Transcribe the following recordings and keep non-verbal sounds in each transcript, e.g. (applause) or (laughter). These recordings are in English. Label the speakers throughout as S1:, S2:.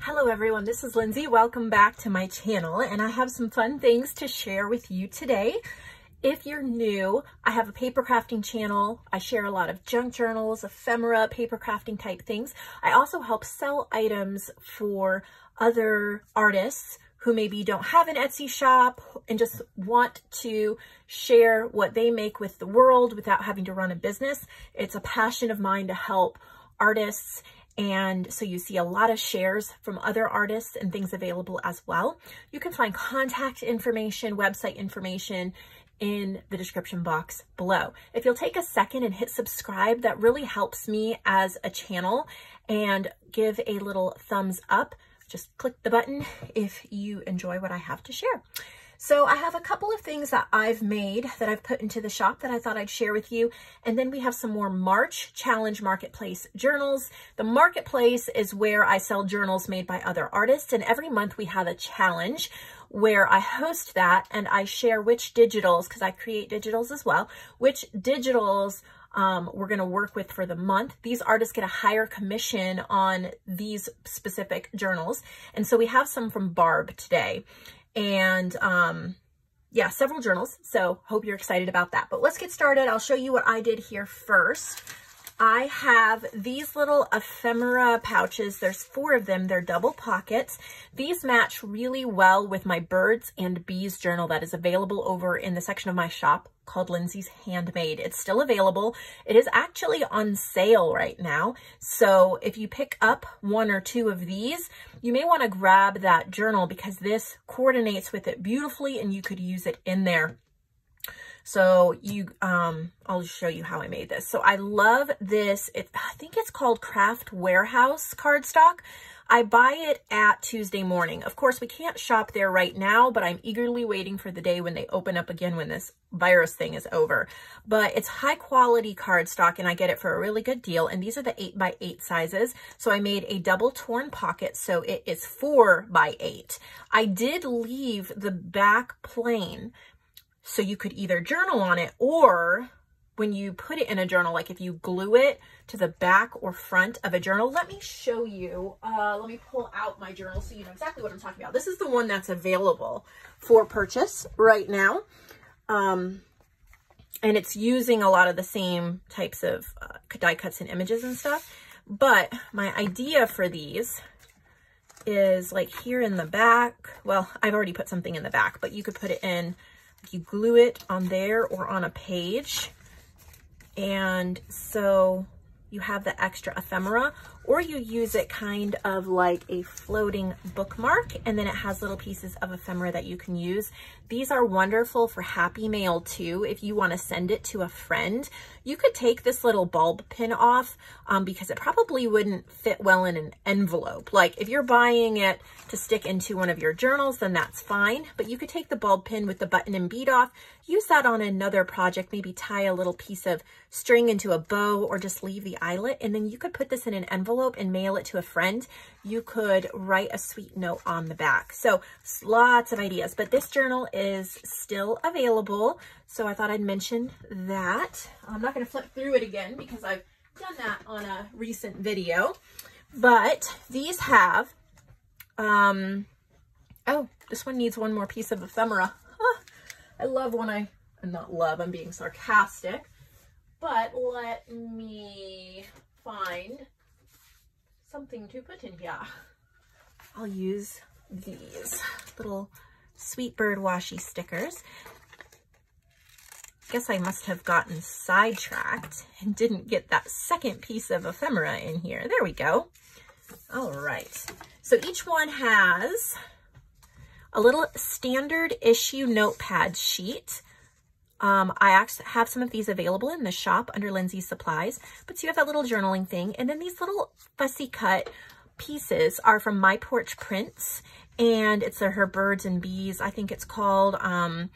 S1: Hello everyone, this is Lindsey. Welcome back to my channel and I have some fun things to share with you today. If you're new, I have a paper crafting channel. I share a lot of junk journals, ephemera, paper crafting type things. I also help sell items for other artists who maybe don't have an Etsy shop and just want to share what they make with the world without having to run a business. It's a passion of mine to help artists and so you see a lot of shares from other artists and things available as well. You can find contact information, website information in the description box below. If you'll take a second and hit subscribe, that really helps me as a channel and give a little thumbs up. Just click the button if you enjoy what I have to share. So I have a couple of things that I've made that I've put into the shop that I thought I'd share with you. And then we have some more March Challenge Marketplace journals. The Marketplace is where I sell journals made by other artists. And every month we have a challenge where I host that and I share which digitals, because I create digitals as well, which digitals um, we're going to work with for the month. These artists get a higher commission on these specific journals. And so we have some from Barb today and um, yeah, several journals. So hope you're excited about that. But let's get started. I'll show you what I did here first. I have these little ephemera pouches. There's four of them. They're double pockets. These match really well with my birds and bees journal that is available over in the section of my shop called Lindsey's Handmade. It's still available. It is actually on sale right now. So if you pick up one or two of these, you may want to grab that journal because this coordinates with it beautifully and you could use it in there so you, um, I'll show you how I made this. So I love this. It, I think it's called Craft Warehouse cardstock. I buy it at Tuesday morning. Of course, we can't shop there right now, but I'm eagerly waiting for the day when they open up again when this virus thing is over. But it's high quality cardstock and I get it for a really good deal. And these are the 8 by 8 sizes. So I made a double torn pocket. So it is 4 by 8. I did leave the back plain so you could either journal on it or when you put it in a journal, like if you glue it to the back or front of a journal, let me show you, uh, let me pull out my journal so you know exactly what I'm talking about. This is the one that's available for purchase right now. Um, and it's using a lot of the same types of uh, die cuts and images and stuff. But my idea for these is like here in the back, well, I've already put something in the back, but you could put it in you glue it on there or on a page. And so you have the extra ephemera or you use it kind of like a floating bookmark and then it has little pieces of ephemera that you can use. These are wonderful for happy mail too. If you want to send it to a friend, you could take this little bulb pin off um, because it probably wouldn't fit well in an envelope. Like if you're buying it to stick into one of your journals, then that's fine. But you could take the bulb pin with the button and bead off, use that on another project, maybe tie a little piece of string into a bow or just leave the eyelet. And then you could put this in an envelope envelope and mail it to a friend, you could write a sweet note on the back. So lots of ideas, but this journal is still available. So I thought I'd mention that. I'm not going to flip through it again because I've done that on a recent video. But these have, um, oh, this one needs one more piece of ephemera. Huh. (laughs) I love when I, not love, I'm being sarcastic. But let me find something to put in here. I'll use these little Sweet Bird washi stickers. Guess I must have gotten sidetracked and didn't get that second piece of ephemera in here. There we go. All right. So each one has a little standard issue notepad sheet um, I actually have some of these available in the shop under Lindsey's Supplies. But so you have that little journaling thing. And then these little fussy cut pieces are from My Porch Prints. And it's her birds and bees, I think it's called. Um,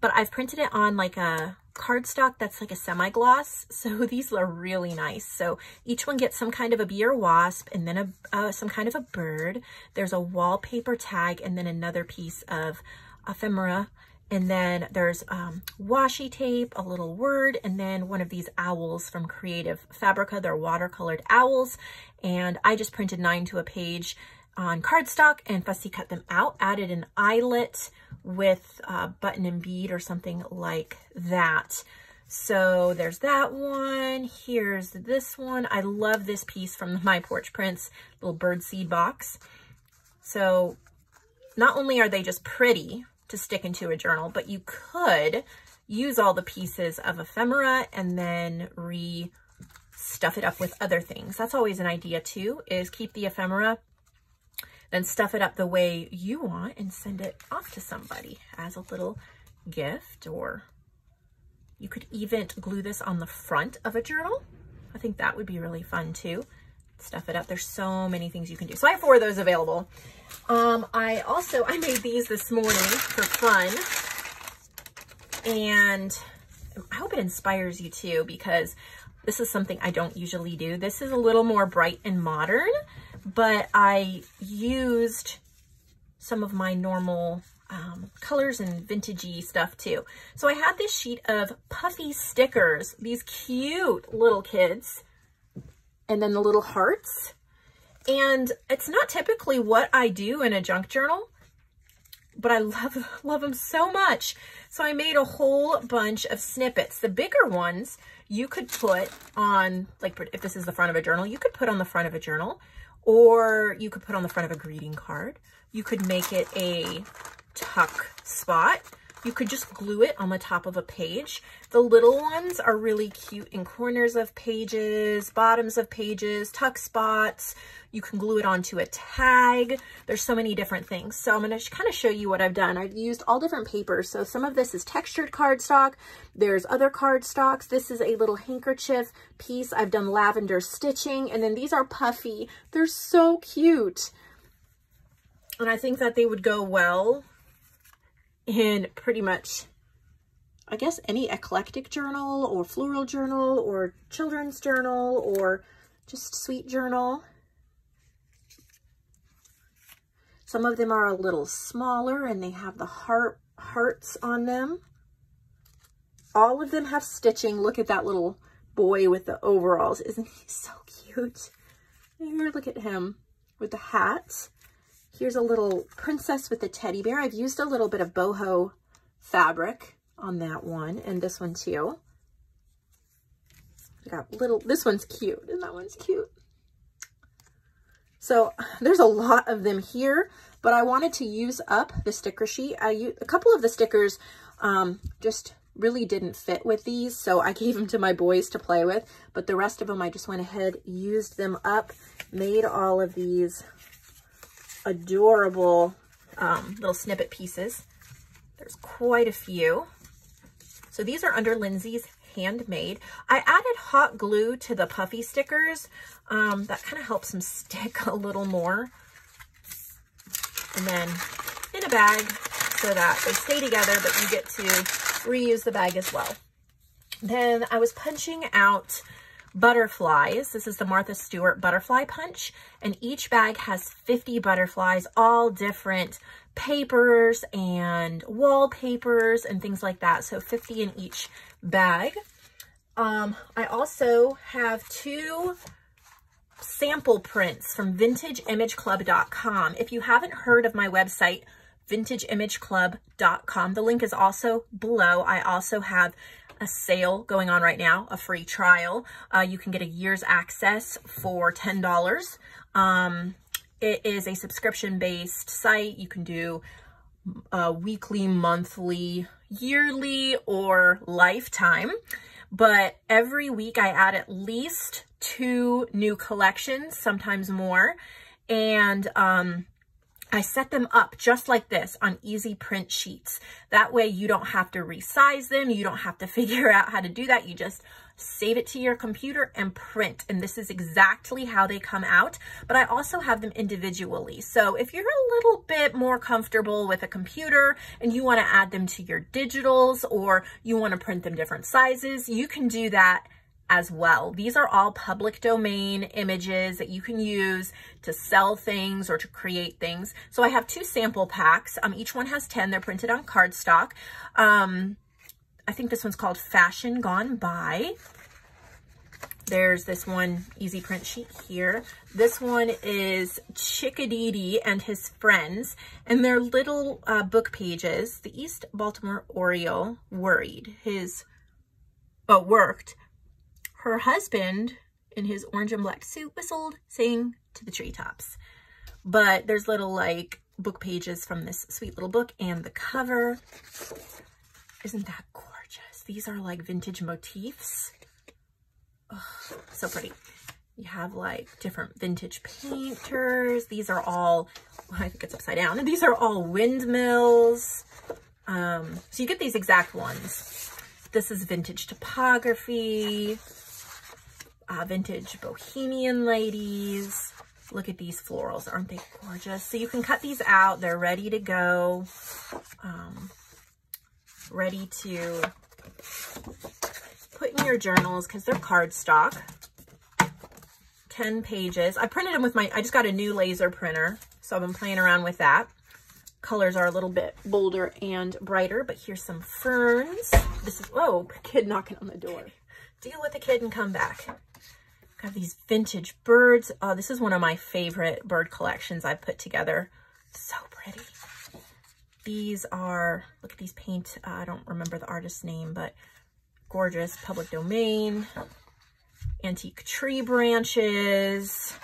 S1: but I've printed it on like a cardstock that's like a semi-gloss. (laughs) So these are really nice. So each one gets some kind of a bee or wasp and then a uh, some kind of a bird. There's a wallpaper tag and then another piece of ephemera and then there's um, washi tape, a little word, and then one of these owls from Creative Fabrica. They're watercolored owls. And I just printed nine to a page on cardstock and fussy cut them out, added an eyelet with uh, button and bead or something like that. So there's that one. Here's this one. I love this piece from the (laughs) My Porch Prints little bird seed box. So not only are they just pretty to stick into a journal, but you could use all the pieces of ephemera and then re stuff it up with other things. That's always an idea too, is keep the ephemera, then stuff it up the way you want and send it off to somebody as a little gift or you could even glue this on the front of a journal. I think that would be really fun too. Stuff it up. There's so many things you can do. So I have four of those available. Um, I also, I made these this morning for fun. And I hope it inspires you too, because this is something I don't usually do. This is a little more bright and modern, but I used some of my normal um, colors and vintagey stuff too. So I had this sheet of puffy stickers, these cute little kids, and then the little hearts. And it's not typically what I do in a junk journal, but I love, (laughs) love them so much. So I made a whole bunch of snippets. The bigger ones you could put on, like if this is the front of a journal, you could put on the front of a journal, or you could put on the front of a greeting card. You could make it a tuck spot. You could just glue it on the top of a page. The little ones are really cute in corners of pages, bottoms of pages, tuck spots. You can glue it onto a tag. There's so many different things. So I'm going to kind of show you what I've done. I've used all different papers. So some of this is textured cardstock. There's other cardstocks. This is a little handkerchief piece. I've done lavender stitching. And then these are puffy. They're so cute. And I think that they would go well in pretty much, I guess, any eclectic journal or floral journal or children's journal or just sweet journal. Some of them are a little smaller and they have the heart hearts on them. All of them have stitching. Look at that little boy with the overalls. Isn't he so cute? Here, look at him with the hat. Here's a little princess with a teddy bear. I've used a little bit of boho fabric on that one and this one too. I got little, this one's cute and that one's cute. So there's a lot of them here, but I wanted to use up the sticker sheet. I used, a couple of the stickers um, just really didn't fit with these, so I (laughs) gave them to my boys to play with, but the rest of them I just went ahead, used them up, made all of these adorable um, little snippet pieces. There's quite a few. So these are under Lindsey's handmade. I added hot glue to the puffy stickers. Um, that kind of helps them (laughs) stick a little more. And then in a bag so that they stay together, but you get to reuse the bag as well. Then I was punching out butterflies. This is the Martha Stewart Butterfly Punch, and each bag has 50 butterflies, all different papers and wallpapers and things like that. So 50 in each bag. Um, I also have two sample prints from vintageimageclub.com. If you haven't heard of my website, vintageimageclub.com, the link is also below. I also have a sale going on right now, a free trial. Uh, you can get a year's access for $10. Um, it is a subscription-based site. You can do uh, weekly, monthly, yearly, or lifetime. But every week I add at least two new collections, sometimes more. And um, I set them up just like this on easy print sheets. That way you don't have to resize them. You don't have to (laughs) figure out how to do that. You just save it to your computer and print. And this is exactly how they come out. But I also have them individually. So if you're a little bit more comfortable with a computer and you want to add them to your digitals or you want to print them different sizes, you can do that as well. These are all public domain images that you can use to sell things or to create things. So I have two sample packs. Um, each one has 10. They're printed on cardstock. Um, I think this one's called Fashion Gone By. There's this one easy print sheet here. This one is Chickadee and his friends, and they're little uh, book pages. The East Baltimore Oriole worried. His, oh, worked. Her husband, in his orange and black suit, whistled, sang to the treetops. But there's little, like, book pages from this sweet little book, and the cover. Isn't that gorgeous? These are, like, vintage motifs. Oh, so pretty. You have like different vintage painters. These are all, well, (laughs) I think it's upside down. These are all windmills. Um, so you get these exact ones. This is vintage topography, uh, vintage bohemian ladies. Look at these florals. Aren't they gorgeous? So you can cut these out. They're ready to go. Um, ready to put in your journals because they're cardstock. 10 pages. I printed them with my, I just got a new laser printer. So I've been playing around with that. Colors are a little bit bolder and brighter, but here's some ferns. This is, whoa, kid knocking on the door. Deal with the kid and come back. Got these vintage birds. Oh, this is one of my favorite bird collections I've put together. So pretty. These are, look at these paint, uh, I don't remember the artist's name, but gorgeous public domain, antique tree branches.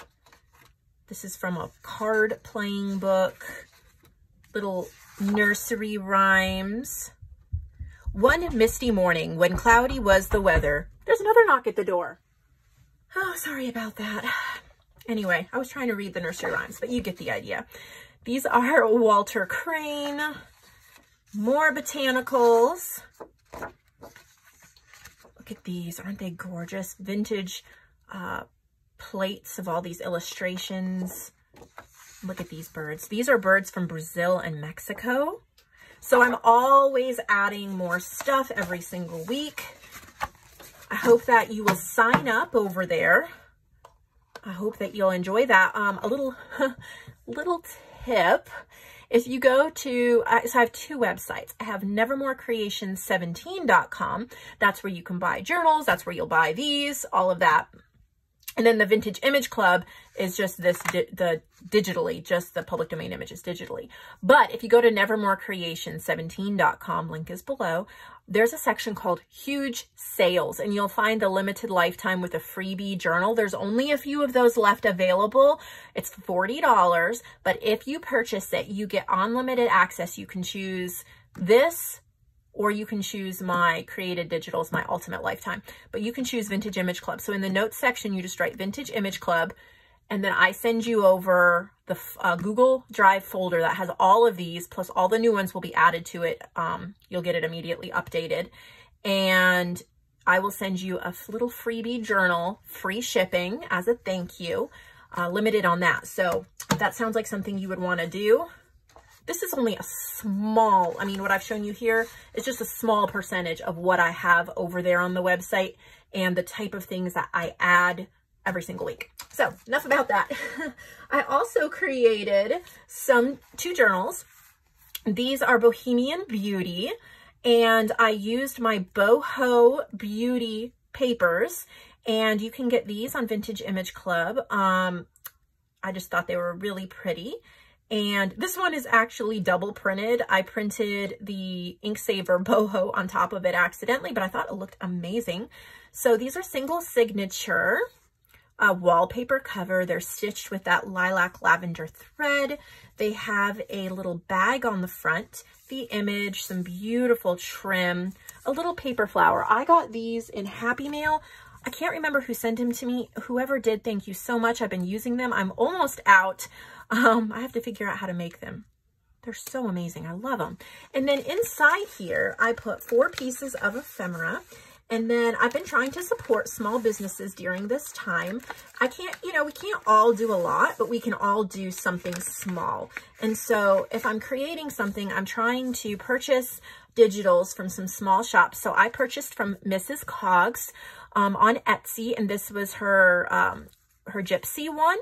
S1: This is from a card playing book, little nursery rhymes. One misty morning when cloudy was the weather, there's another knock at the door. Oh, sorry about that. Anyway, I was trying to read the nursery rhymes, but you get the idea. These are Walter Crane, more botanicals, Look at these. Aren't they gorgeous? Vintage uh, plates of all these illustrations. Look at these birds. These are birds from Brazil and Mexico. So I'm always adding more stuff every single week. I hope that you will sign up over there. I hope that you'll enjoy that. Um, a little, (laughs) little tip if you go to, so I have two websites. I have nevermorecreations17.com. That's where you can buy journals. That's where you'll buy these, all of that. And then the Vintage Image Club is just this, di the digitally, just the public domain images digitally. But if you go to nevermorecreations17.com, link is below, there's a section called huge sales and you'll find the limited lifetime with a freebie journal. There's only a few of those left available. It's $40, but if you purchase it, you get unlimited access. You can choose this or you can choose my created digitals, my ultimate lifetime, but you can choose vintage image club. So in the notes section, you just write vintage image club and then I send you over the uh, Google Drive folder that has all of these, plus all the new ones will be added to it. Um, you'll get it immediately updated. And I will send you a little freebie journal, free shipping as a thank you, uh, limited on that. So that sounds like something you would want to do. This is only a small, I mean, what I've shown you here is just a small percentage of what I have over there on the website and the type of things that I add every single week. So enough about that. (laughs) I also created some two journals. These are Bohemian Beauty and I used my Boho Beauty papers and you can get these on Vintage Image Club. Um, I just thought they were really pretty. And this one is actually double printed. I printed the Inksaver (laughs) boho on top of it accidentally, but I thought it looked amazing. So these are single signature a wallpaper cover. They're stitched with that lilac lavender thread. They have a little bag on the front, the image, some beautiful trim, a little paper flower. I got these in Happy Mail. I can't remember who sent them to me. Whoever did, thank you so much. I've been using them. I'm almost out. Um, I have to figure out how to make them. They're so amazing. I love them. And then inside here, I put four pieces of ephemera. And then I've been trying to support small businesses during this time. I can't, you know, we can't all do a lot, but we can all do something small. And so if I'm creating something, I'm trying to purchase digitals from some small shops. So I purchased from Mrs. Cogs um, on Etsy, and this was her, um, her gypsy one.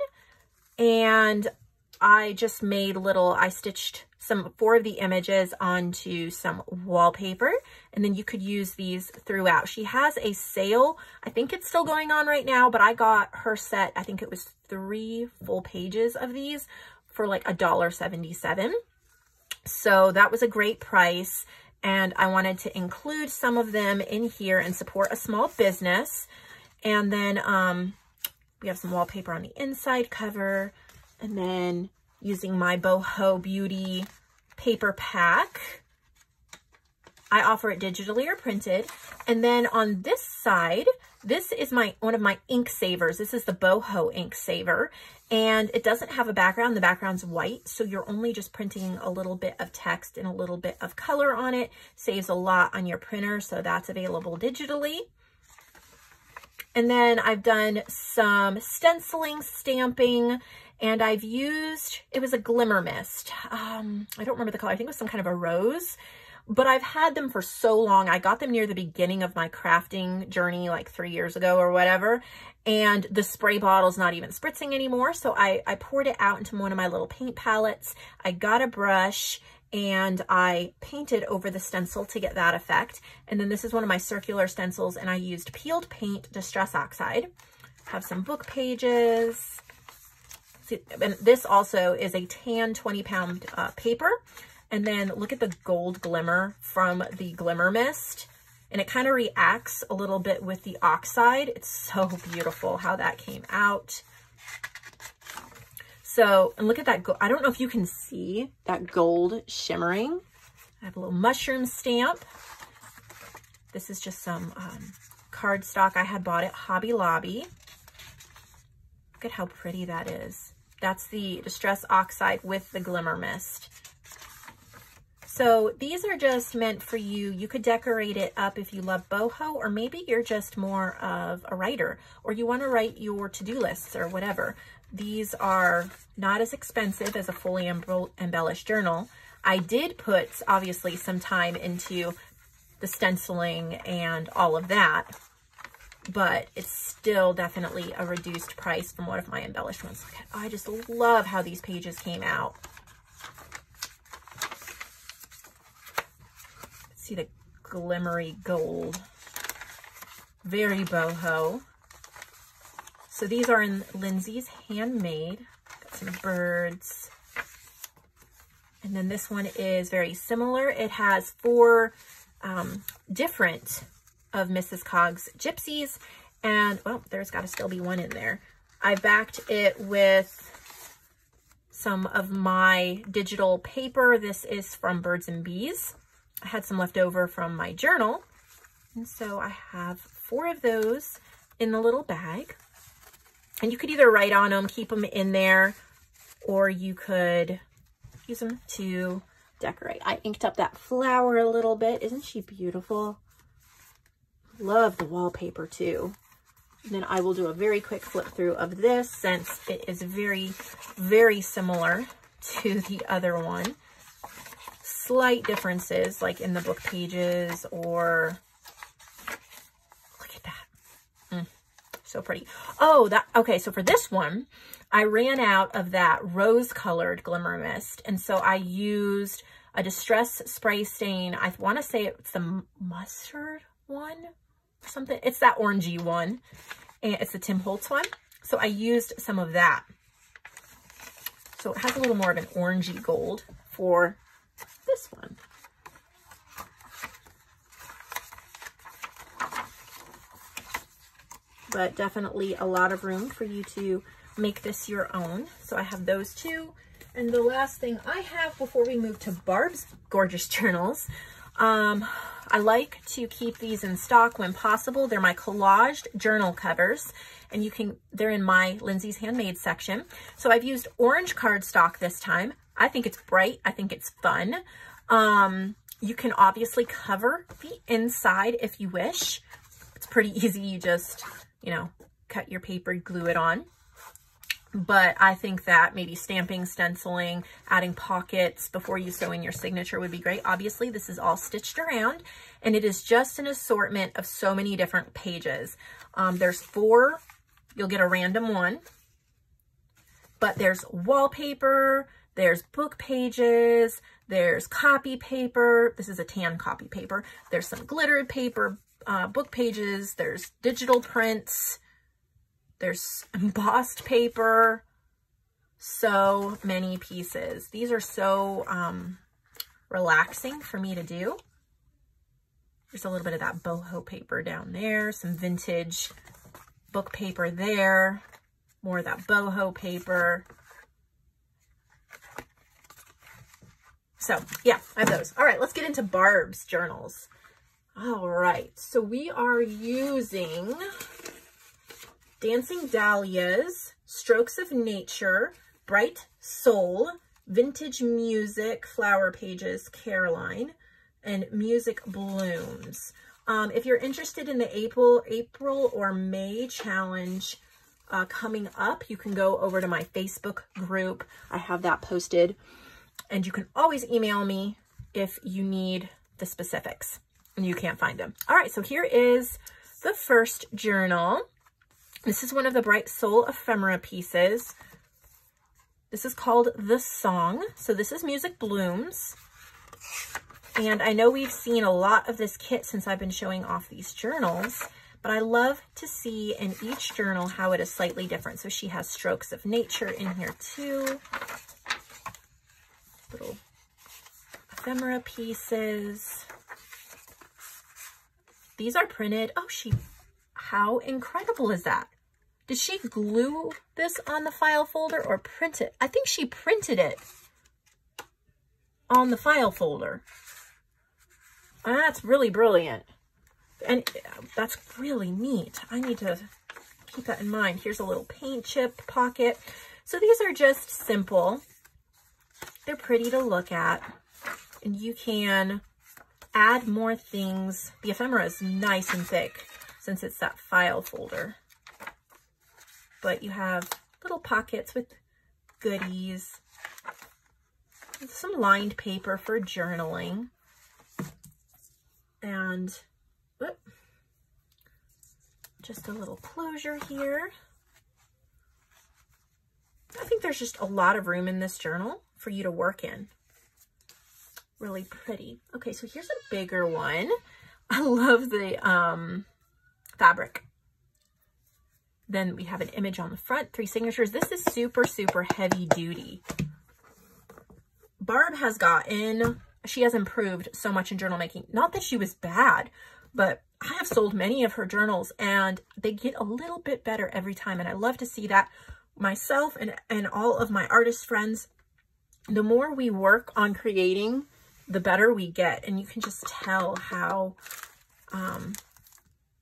S1: And I just made little, I stitched some four of the images onto some wallpaper and then you could use these throughout. She has a sale. I think it's still going on right now, but I got her set. I think it was three full pages of these for like a dollar seventy-seven. So that was a great price. And I wanted to include some of them in here and support a small business. And then um, we have some wallpaper on the inside cover. And then using my Boho Beauty paper pack. I offer it digitally or printed. And then on this side, this is my one of my ink savers. This is the Boho ink saver. And it doesn't have a background. The background's white. So you're only just printing a little bit of text and a little bit of color on it. Saves a lot on your printer. So that's available digitally. And then I've done some stenciling, stamping, and I've used, it was a glimmer mist. Um, I don't remember the color. I think it was some kind of a rose, but I've had them for so long. I got them near the beginning of my crafting journey, like three years ago or whatever. And the spray bottle's not even spritzing anymore. So I, I poured it out into one of my little paint palettes. I got a brush and I painted over the stencil to get that effect. And then this is one of my circular stencils and I used peeled paint Distress Oxide. Have some book pages, and this also is a tan 20 pound uh, paper. And then look at the gold glimmer from the Glimmer Mist. And it kind of reacts a little bit with the oxide. It's so beautiful how that came out. So, and look at that. I don't know if you can see that gold shimmering. I have a little mushroom stamp. This is just some um, cardstock I had bought at Hobby Lobby. Look at how pretty that is. That's the Distress Oxide with the Glimmer Mist. So these are just meant for you. You could decorate it up if you love boho, or maybe you're just more of a writer, or you want to write your to-do lists or whatever. These are not as expensive as a fully embellished journal. I did put, obviously, some time into the stenciling and all of that, but it's still definitely a reduced price from one of my embellished ones. Look at, I just love how these pages came out. See the glimmery gold. Very boho. So these are in Lindsey's Handmade. Got some birds. And then this one is very similar. It has four um, different of Mrs. Cog's Gypsies. And, well, there's got to still be one in there. I backed it with some of my digital paper. This is from Birds and Bees. I had some left over from my journal. And so I have four of those in the little bag. And you could either write on them, keep them in there, or you could use them to decorate. I inked up that flower a little bit. Isn't she beautiful? Love the wallpaper too. And then I will do a very quick flip through of this since it is very, very similar to the other one. Slight differences like in the book pages or look at that. Mm, so pretty. Oh, that okay. So for this one, I ran out of that rose colored glimmer mist. And so I used a distress spray stain. I want to say it's the mustard one something. It's that orangey one. And it's the Tim Holtz one. So I used some of that. So it has a little more of an orangey gold for this one. But definitely a lot of room for you to make this your own. So I have those two. And the last thing I have before we move to Barb's gorgeous journals um, I like to keep these in stock when possible. They're my collaged journal covers and you can, they're in my Lindsey's Handmade section. So I've used orange cardstock this time. I think it's bright. I think it's fun. Um, you can obviously cover the inside if you wish. It's pretty (laughs) easy. You just, you know, cut your paper, glue it on but I think that maybe stamping, stenciling, adding pockets before you sew in your signature would be great. Obviously, this is all stitched around, and it is just an assortment of so many different pages. Um, there's four, you'll get a random one, but there's wallpaper, there's book pages, There's copy paper. This is a tan copy paper. There's some glittered paper, uh, book pages. There's digital prints. There's embossed paper. So many pieces. These are so um, relaxing for me to do. There's a little bit of that boho paper down there, some vintage book paper there, more of that boho paper. So yeah, I have those. All right, let's get into Barb's journals. All right, so we are using Dancing Dahlias, Strokes of Nature, Bright Soul, Vintage Music, Flower Pages, Caroline, and Music Blooms. Um, if you're interested in the April, April or May challenge uh, coming up, you can go over to my Facebook group. I have that posted and you can always email me if you need the specifics and you can't find them. All right, so here is the first journal. This is one of the Bright Soul ephemera pieces. This is called The Song. So this is Music Blooms. And I know we've seen a lot of this kit since I've been showing off these journals, but I love to see in each journal how it is slightly different. So she has strokes of nature in here too. Little ephemera pieces. These are printed. Oh, she, how incredible is that? Did she glue this on the file folder or print it? I think she printed it on the file folder. That's really brilliant. And uh, that's really neat. I need to keep that in mind. Here's a little paint chip pocket. So these are just simple. They're pretty to look at. And you can add more things. The ephemera is nice and thick since it's that file folder. But you have little pockets with goodies. Some lined paper for journaling and whoop, just a little closure here. I think there's just a lot of room in this journal for you to work in. Really pretty. Okay, so here's a bigger one. (laughs) I love the um, fabric. Then we have an image on the front, three signatures. This is super, super heavy duty. Barb has gotten she has improved so much in journal making. Not that she was bad, but I have sold many of her journals and they get a little bit better every time. And I love to see that myself and, and all of my artist friends, the more we work on creating, the better we get. And you can just tell how, um,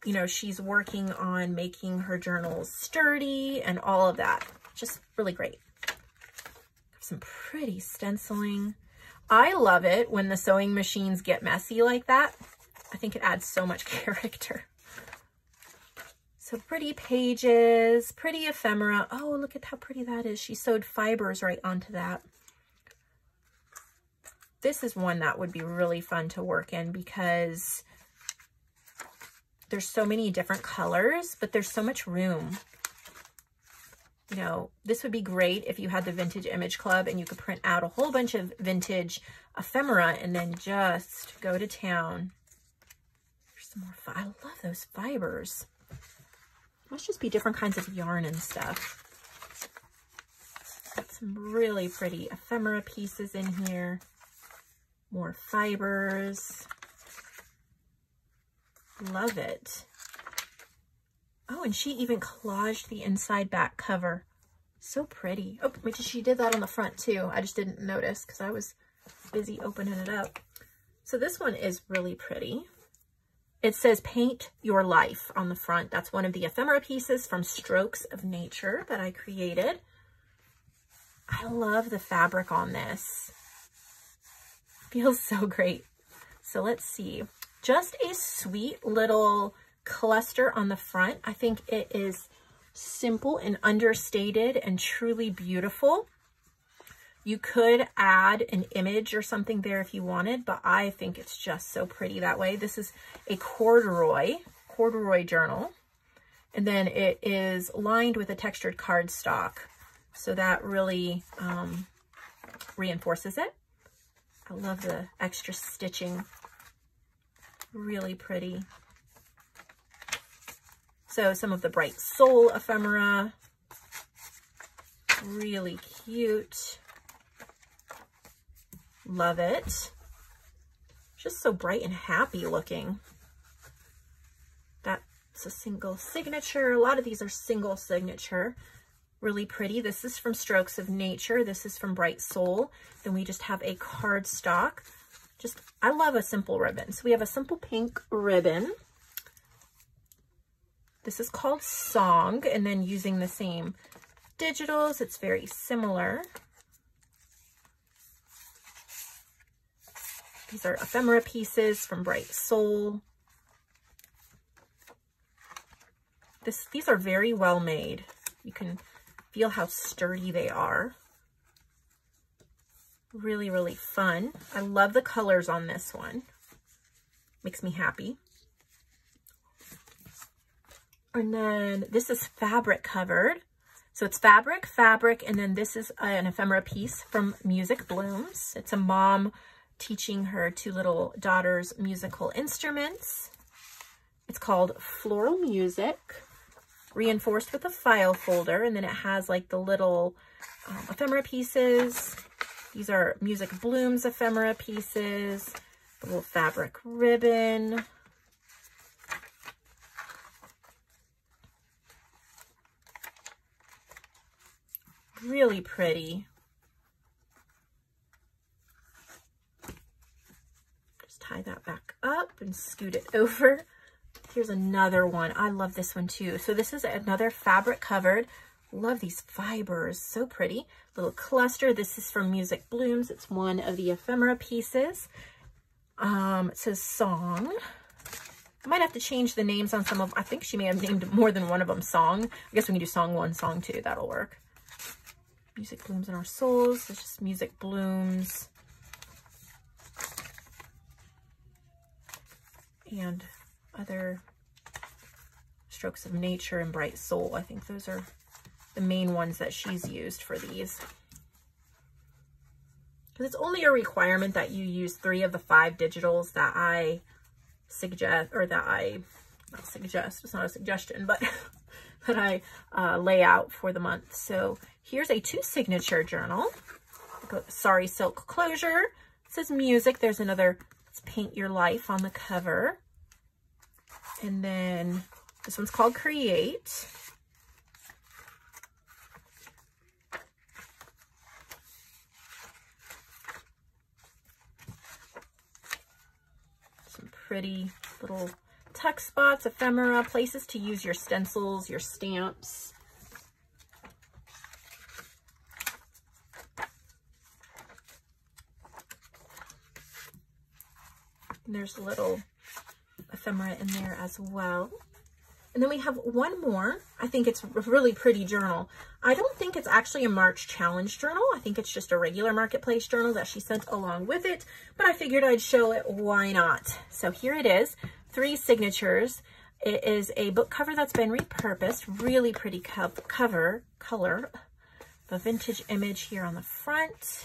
S1: you know, she's working on making her journals sturdy and all of that. Just really great. Some pretty stenciling. I love it when the sewing machines get messy like that. I think it adds so much (laughs) character. So pretty pages, pretty ephemera. Oh, look at how pretty that is. She sewed fibers right onto that. This is one that would be really fun to work in because there's so many different colors, but there's so much room you know, this would be great if you had the Vintage Image Club and you could print out a whole bunch of vintage ephemera and then just go to town. There's some more, I love those fibers. Must just be different kinds of yarn and stuff. Got some really pretty ephemera pieces in here. More fibers. Love it. Oh, and she even collaged the inside back cover. So pretty. Oh, wait, she did that on the front too. I just didn't notice because I was busy opening it up. So this one is really pretty. It says paint your life on the front. That's one of the ephemera pieces from Strokes of Nature that I created. I love the fabric on this. Feels so great. So let's see. Just a sweet little cluster on the front. I think it is simple and understated and truly beautiful. You could add an image or something there if you wanted, but I think it's just so pretty that way. This is a corduroy, corduroy journal. And then it is lined with a textured cardstock. So that really um, reinforces it. I love the extra stitching. Really pretty. So some of the Bright Soul ephemera. Really cute. Love it. Just so bright and happy looking. That's a single signature. A lot of these are single signature really pretty. This is from Strokes of Nature. This is from Bright Soul. Then we just have a cardstock. Just, I love a simple ribbon. So we have a simple pink ribbon. This is called Song, and then using the same digitals, it's very similar. These are ephemera pieces from Bright Soul. This, these are very well made. You can feel how sturdy they are. Really, really fun. I love the colors on this one. Makes me happy. And then this is fabric covered. So it's fabric, fabric, and then this is an ephemera piece from Music Blooms. It's a mom teaching her two little daughters musical instruments. It's called Floral Music reinforced with a file folder. And then it has like the little um, ephemera pieces. These are Music Blooms ephemera pieces, the little fabric ribbon. Really pretty. Just tie that back up and scoot it (laughs) over. Here's another one. I love this one too. So this is another fabric covered. Love these fibers. So pretty. Little cluster. This is from Music Blooms. It's one of the ephemera pieces. Um, it says Song. I might have to change the names on some of, I think she may have named more than one of them Song. I guess we can do Song 1, Song 2. That'll work. Music Blooms in Our Souls. It's just Music Blooms. And other strokes of nature and bright soul. I think those are the main ones that she's used for these. Because it's only a requirement that you use three of the five digitals that I suggest, or that I, not suggest, it's not a suggestion, but (laughs) that I uh, lay out for the month. So here's a two signature journal. Sari Silk Closure. It says music. There's another, let's paint your life on the cover. And then this one's called Create. Some pretty little tuck spots, ephemera, places to use your stencils, your stamps. And there's a little ephemera in there as well. And then we have one more. I think it's a really pretty journal. I don't think it's actually a March challenge journal. I think it's just a regular marketplace journal that she sent along with it, but I figured I'd show it. Why not? So here it is, three signatures. It is a book cover that's been repurposed. Really pretty co cover, color. The vintage image here on the front.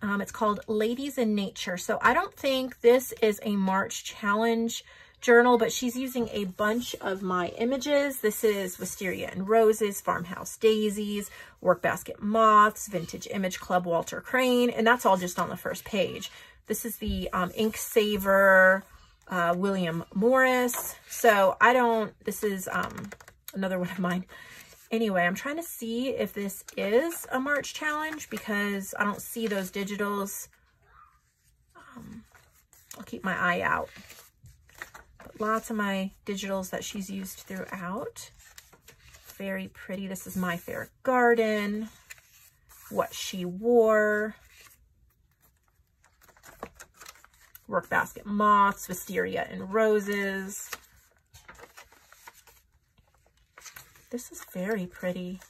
S1: Um, it's called Ladies in Nature. So I don't think this is a March challenge journal, but she's using a bunch of my images. This is Wisteria and Roses, Farmhouse Daisies, Workbasket Moths, Vintage Image Club Walter Crane, and that's all just on the first page. This is the um, Ink Saver uh, William Morris. So I don't, this is um, another (laughs) one of mine. Anyway, I'm trying to see if this is a March challenge because I don't see those digitals. Um, I'll keep my eye out. Lots of my digitals that she's used throughout. Very pretty. This is My Fair Garden. What She Wore. Workbasket Moths, Wisteria and Roses. This is very pretty.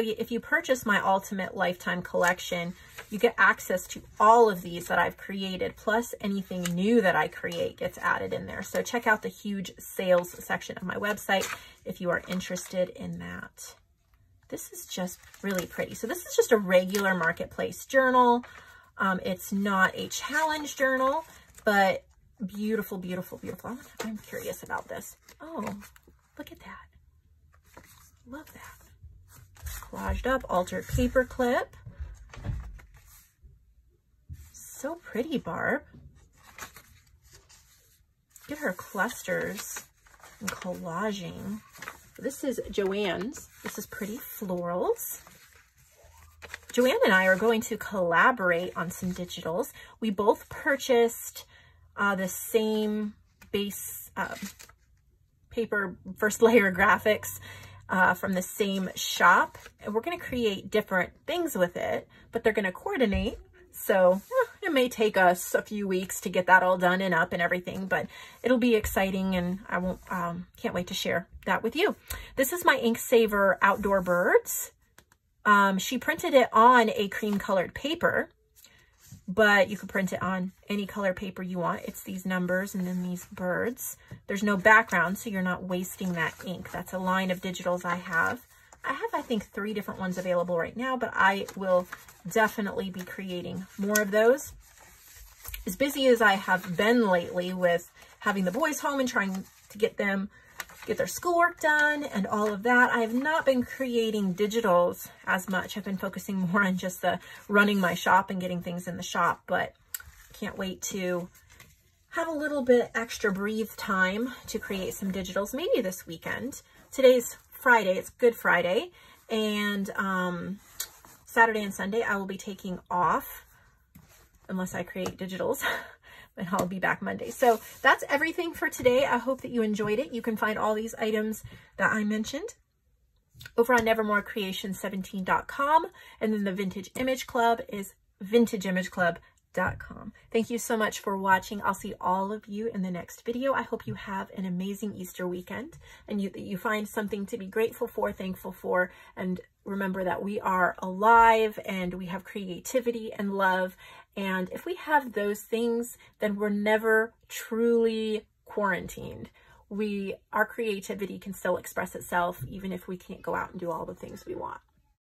S1: So if you purchase my Ultimate Lifetime Collection, you get access to all of these that I've created, plus anything new that I create gets added in there. So check out the huge sales section of my website if you are interested in that. This is just really pretty. So this is just a regular marketplace journal. Um, it's not a challenge journal, but beautiful, beautiful, beautiful. I'm curious about this. Oh, look at that. Love that. Collaged up, altered paper clip. So pretty, Barb. Get her clusters and collaging. This is JoAnn's. This is Pretty Florals. JoAnn and I are going to collaborate on some digitals. We both purchased uh, the same base um, paper first layer (laughs) graphics uh, from the same shop. And we're going to create different things with it, but they're going to coordinate so eh, it may take us a few weeks to get that all done and up and everything, but it'll be exciting and I won't, um, can't wait to share that with you. This is my Ink Saver Outdoor Birds. Um, she printed it on a cream colored paper, but you can print it on any color paper you want. It's these numbers and then these birds. There's no background, so you're not wasting that ink. That's a line of digitals I have. I have, I think, three different ones available right now, but I will definitely be creating more of those. As busy as I have been lately with having the boys home and trying to get them get their schoolwork done and all of that. I have not been creating digitals as much. I've been focusing (laughs) more on just the running my shop and getting things in the shop, but can't wait to have a little bit extra breathe time to create some digitals, maybe this weekend. Today's Friday. It's Good Friday. And um, Saturday and Sunday, I will be taking off unless I create digitals. (laughs) and I'll be back Monday. So that's everything for today. I hope that you enjoyed it. You can find all these items that I mentioned over on nevermorecreations17.com. And then the Vintage Image Club is vintageimageclub.com Thank you so much for watching. I'll see all of you in the next video. I hope you have an amazing Easter weekend and you, you find something to be grateful for, thankful for, and remember that we are alive and we have creativity and love. And if we have those things, then we're never truly quarantined. We, our creativity can still express itself even if we can't go out and do all the things we want.